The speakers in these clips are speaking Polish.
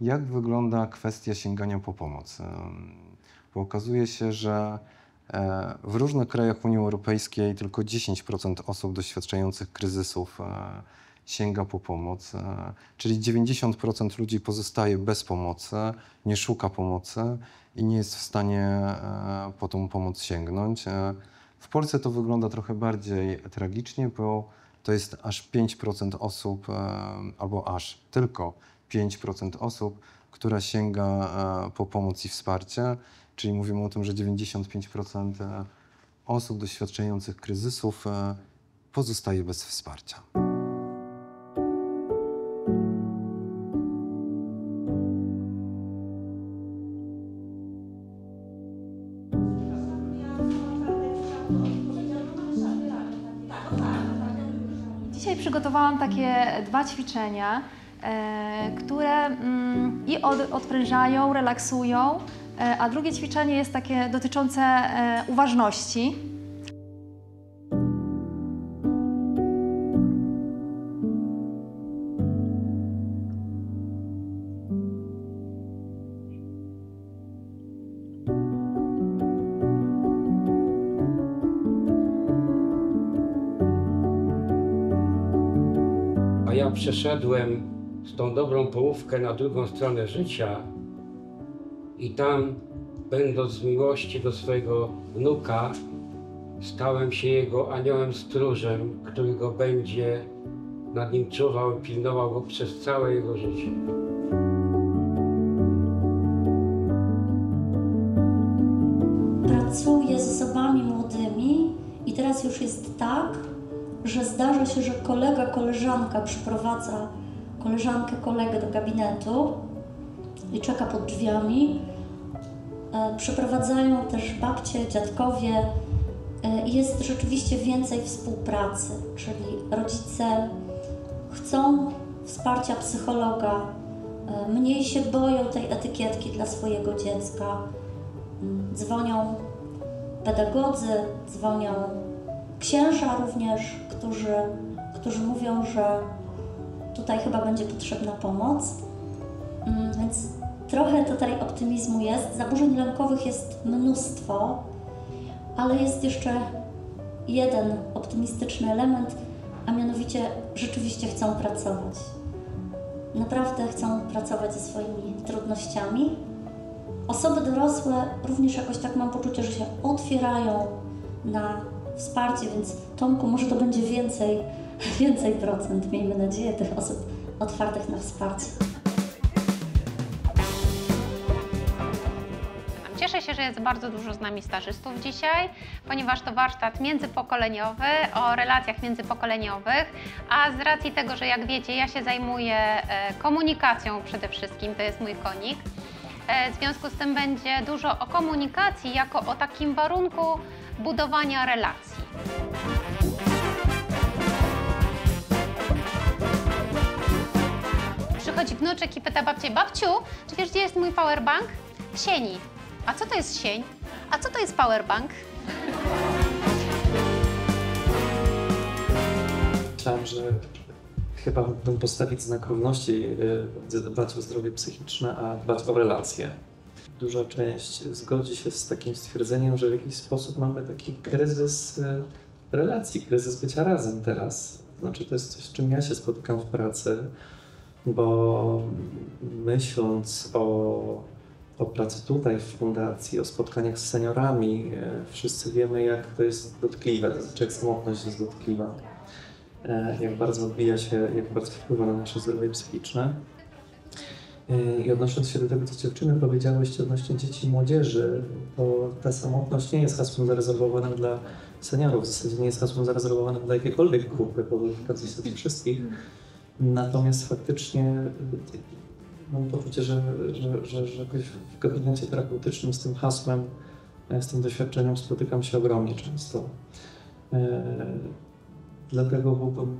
Jak wygląda kwestia sięgania po pomoc? Bo okazuje się, że e, w różnych krajach Unii Europejskiej tylko 10% osób doświadczających kryzysów e, sięga po pomoc, e, czyli 90% ludzi pozostaje bez pomocy, nie szuka pomocy i nie jest w stanie po tą pomoc sięgnąć. W Polsce to wygląda trochę bardziej tragicznie, bo to jest aż 5% osób, albo aż tylko 5% osób, która sięga po pomoc i wsparcie czyli mówimy o tym, że 95% e, osób doświadczających kryzysów e, pozostaje bez wsparcia. Dzisiaj przygotowałam takie dwa ćwiczenia, e, które mm, i odprężają, relaksują, E, a drugie ćwiczenie jest takie dotyczące e, uważności. A ja przeszedłem z tą dobrą połówkę na drugą stronę życia, i tam, będąc z miłości do swojego wnuka, stałem się jego aniołem stróżem, który go będzie nad nim czuwał pilnował go przez całe jego życie. Pracuję z osobami młodymi i teraz już jest tak, że zdarza się, że kolega, koleżanka przyprowadza koleżankę, kolegę do gabinetu i czeka pod drzwiami. E, przeprowadzają też babcie, dziadkowie. E, jest rzeczywiście więcej współpracy, czyli rodzice chcą wsparcia psychologa, e, mniej się boją tej etykietki dla swojego dziecka. Mm, dzwonią pedagodzy, dzwonią księża również, którzy, którzy mówią, że tutaj chyba będzie potrzebna pomoc. Mm, więc trochę tutaj optymizmu jest. Zaburzeń lękowych jest mnóstwo, ale jest jeszcze jeden optymistyczny element, a mianowicie rzeczywiście chcą pracować. Naprawdę chcą pracować ze swoimi trudnościami. Osoby dorosłe również jakoś tak mam poczucie, że się otwierają na wsparcie, więc Tomku, może to będzie więcej, więcej procent, miejmy nadzieję, tych osób otwartych na wsparcie. Cieszę się, że jest bardzo dużo z nami stażystów dzisiaj, ponieważ to warsztat międzypokoleniowy o relacjach międzypokoleniowych, a z racji tego, że jak wiecie, ja się zajmuję e, komunikacją przede wszystkim, to jest mój konik. E, w związku z tym będzie dużo o komunikacji jako o takim warunku budowania relacji. Przychodzi wnuczek i pyta babcię, babciu, czy wiesz, gdzie jest mój powerbank? W sieni. A co to jest sień? A co to jest powerbank? Myślałem, że chyba bym postawić znak równości, dbać o zdrowie psychiczne, a dbać o relacje. Duża część zgodzi się z takim stwierdzeniem, że w jakiś sposób mamy taki kryzys y, relacji, kryzys bycia razem teraz. Znaczy, to jest coś, z czym ja się spotykam w pracy, bo myśląc o o pracy tutaj w fundacji, o spotkaniach z seniorami. E, wszyscy wiemy, jak to jest dotkliwe, to znaczy jak samotność jest dotkliwa, e, jak bardzo odbija się, jak bardzo wpływa na nasze zdrowie psychiczne. E, I odnosząc się do tego, co dziewczyny powiedziałyście odnośnie dzieci i młodzieży, to ta samotność nie jest hasłem zarezerwowanym dla seniorów, w zasadzie nie jest hasłem zarezerwowanym dla jakiejkolwiek grupy, bo dotyczy sobie wszystkich. Natomiast faktycznie mam poczucie, że, że, że, że w gabinecie terapeutycznym z tym hasłem, z tym doświadczeniem spotykam się ogromnie często. E, dlatego byłbym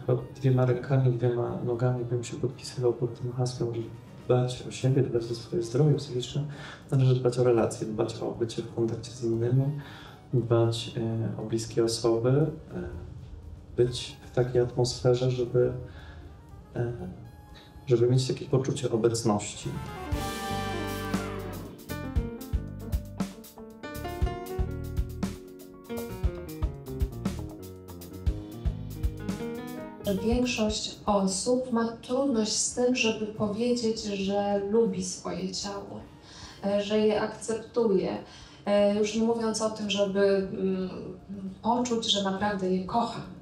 chyba dwiema rękami, dwiema nogami bym się podpisywał pod tym hasłem, że dbać o siebie, dbać o swoje zdrowie psychiczne, należy dbać o relacje, dbać o bycie w kontakcie z innymi, dbać e, o bliskie osoby, e, być w takiej atmosferze, żeby żeby mieć takie poczucie obecności. Większość osób ma trudność z tym, żeby powiedzieć, że lubi swoje ciało, e, że je akceptuje. E, Już nie mówiąc o tym, żeby mm, poczuć, że naprawdę je kocha na przykład,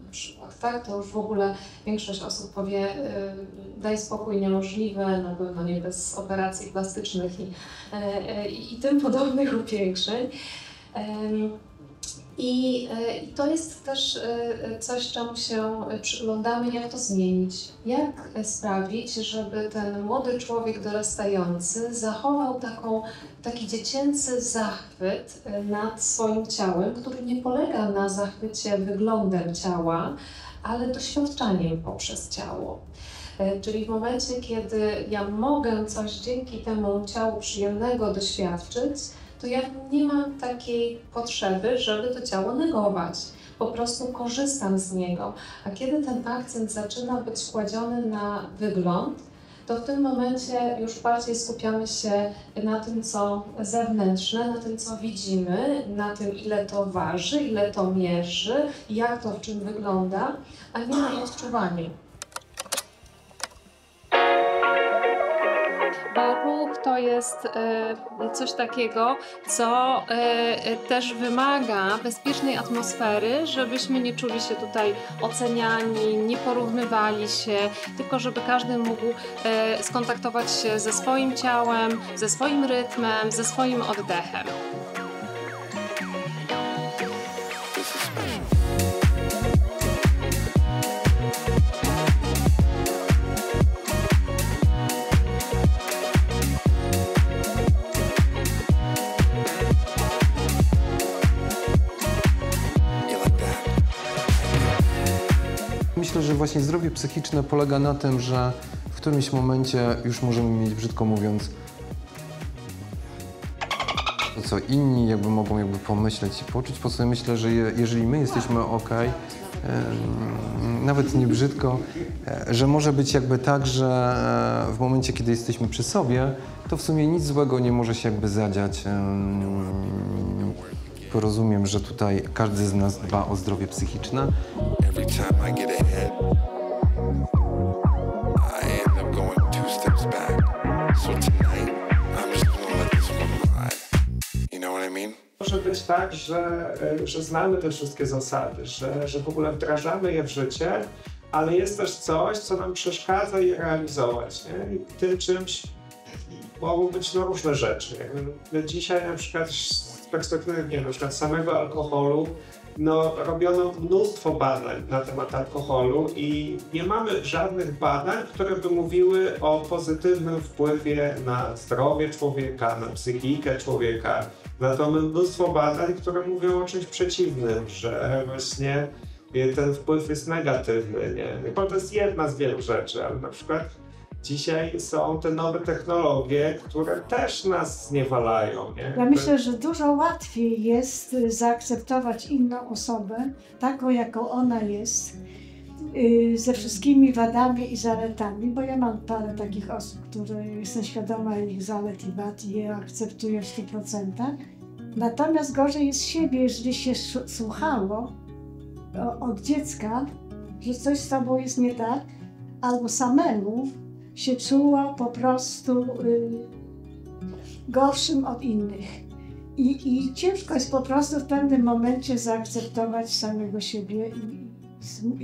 tak? To już w ogóle większość osób powie, e, daj spokój, niemożliwe, na pewno nie bez operacji plastycznych i, e, e, i tym podobnych upiększeń. I, e, I to jest też e, coś, czemu się przyglądamy, jak to zmienić. Jak sprawić, żeby ten młody człowiek dorastający zachował taką, taki dziecięcy zachwyt e, nad swoim ciałem, który nie polega na zachwycie wyglądem ciała, ale doświadczaniem poprzez ciało. Czyli w momencie, kiedy ja mogę coś dzięki temu ciału przyjemnego doświadczyć, to ja nie mam takiej potrzeby, żeby to ciało negować. Po prostu korzystam z niego. A kiedy ten akcent zaczyna być kładziony na wygląd, to w tym momencie już bardziej skupiamy się na tym, co zewnętrzne, na tym, co widzimy, na tym, ile to waży, ile to mierzy, jak to w czym wygląda, a nie na odczuwaniu. To jest e, coś takiego, co e, też wymaga bezpiecznej atmosfery, żebyśmy nie czuli się tutaj oceniani, nie porównywali się, tylko żeby każdy mógł e, skontaktować się ze swoim ciałem, ze swoim rytmem, ze swoim oddechem. Myślę, że właśnie zdrowie psychiczne polega na tym, że w którymś momencie już możemy mieć, brzydko mówiąc, to, co inni jakby mogą jakby pomyśleć i poczuć. Po co myślę, że je, jeżeli my jesteśmy ok, nawet nie brzydko, e, że może być jakby tak, że e, w momencie, kiedy jesteśmy przy sobie, to w sumie nic złego nie może się jakby zadziać. Em, Porozumiem, że tutaj każdy z nas dba o zdrowie psychiczne. Może być tak, że, e, że znamy te wszystkie zasady, że, że w ogóle wdrażamy je w życie, ale jest też coś, co nam przeszkadza je realizować. Nie? I tym czymś mogą być no, różne rzeczy. Jakby Dzisiaj na przykład perspektywy nie, wiem, samego alkoholu, no, robiono mnóstwo badań na temat alkoholu i nie mamy żadnych badań, które by mówiły o pozytywnym wpływie na zdrowie człowieka, na psychikę człowieka. Natomiast mnóstwo badań, które mówią o czymś przeciwnym, że właśnie ten wpływ jest negatywny. Nie? To jest jedna z wielu rzeczy, ale na przykład dzisiaj są te nowe technologie, które też nas zniewalają. Nie? Ja myślę, że dużo łatwiej jest zaakceptować inną osobę, taką jaką ona jest, y, ze wszystkimi wadami i zaletami, bo ja mam parę takich osób, które jestem świadoma ich zalet i wad i je akceptuję w 100%. Natomiast gorzej jest siebie, jeżeli się słuchało od dziecka, że coś z tobą jest nie tak, albo samemu się czuła po prostu y, gorszym od innych. I, I ciężko jest po prostu w pewnym momencie zaakceptować samego siebie i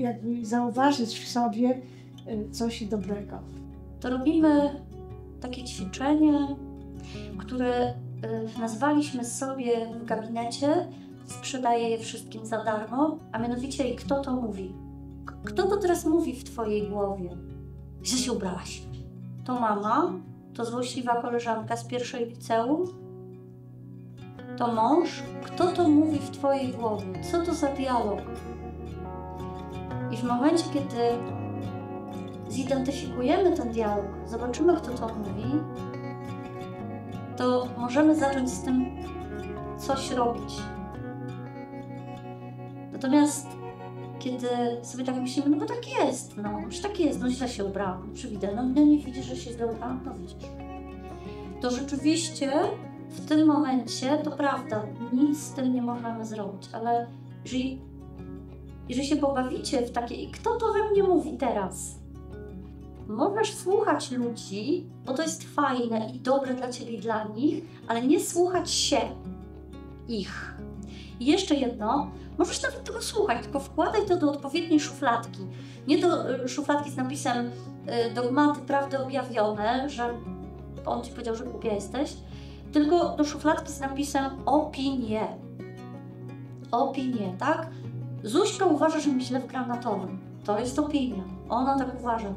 jakby zauważyć w sobie y, coś dobrego. to robimy takie ćwiczenie, które y, nazwaliśmy sobie w gabinecie, sprzedaję je wszystkim za darmo, a mianowicie kto to mówi? Kto to teraz mówi w Twojej głowie? Że się ubrałaś. To mama? To złośliwa koleżanka z pierwszej liceum? To mąż? Kto to mówi w Twojej głowie? Co to za dialog? I w momencie, kiedy zidentyfikujemy ten dialog, zobaczymy, kto to mówi, to możemy zacząć z tym coś robić. Natomiast kiedy sobie tak myślimy, no bo tak jest, no, już tak jest, no źle się ubrałam, przywidę, no, no nie widzisz, że się źle ubrałam, no widzisz. To rzeczywiście w tym momencie, to prawda, nic z tym nie możemy zrobić, ale jeżeli, jeżeli się pobawicie w takie, i kto to we mnie mówi teraz? Możesz słuchać ludzi, bo to jest fajne i dobre dla ciebie i dla nich, ale nie słuchać się ich. I jeszcze jedno, możesz nawet tego słuchać, tylko wkładaj to do odpowiedniej szufladki. Nie do y, szufladki z napisem y, dogmaty prawdy objawione, że on ci powiedział, że głupia jesteś, tylko do szufladki z napisem opinie. Opinie, tak? Zuśka uważa, że źle w granatowym. To jest opinia. Ona tak uważa.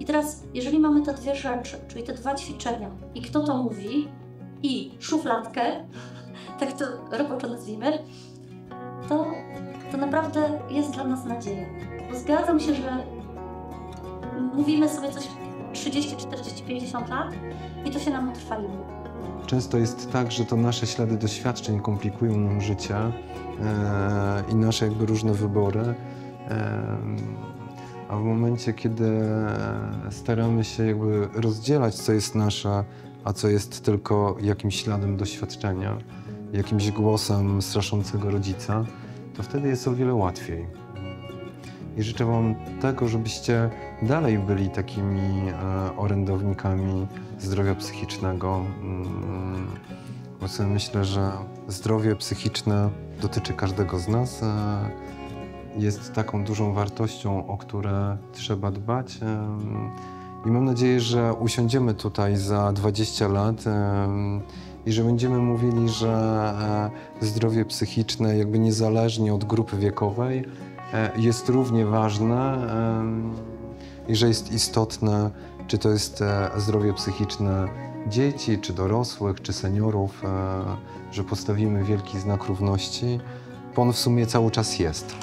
I teraz, jeżeli mamy te dwie rzeczy, czyli te dwa ćwiczenia, i kto to mówi, i szufladkę, tak to roboczo nazwijmy, to, to naprawdę jest dla nas nadzieja. Bo zgadzam się, że mówimy sobie coś 30, 40, 50 lat i to się nam utrwaliło. Często jest tak, że to nasze ślady doświadczeń komplikują nam życie e, i nasze jakby różne wybory. E, a w momencie, kiedy staramy się jakby rozdzielać, co jest nasze, a co jest tylko jakimś śladem doświadczenia, jakimś głosem straszącego rodzica, to wtedy jest o wiele łatwiej. I życzę Wam tego, żebyście dalej byli takimi e, orędownikami zdrowia psychicznego. Mm, Bo sobie myślę, że zdrowie psychiczne dotyczy każdego z nas. e, Jest taką dużą wartością, o które trzeba dbać. em, I mam nadzieję, że usiądziemy tutaj za 20 lat i że będziemy mówili, że e, zdrowie psychiczne, jakby niezależnie od grupy wiekowej, e, jest równie ważne i że jest istotne, czy to jest e, zdrowie psychiczne dzieci, czy dorosłych, czy seniorów, że postawimy wielki znak równości, bo on w sumie cały czas jest.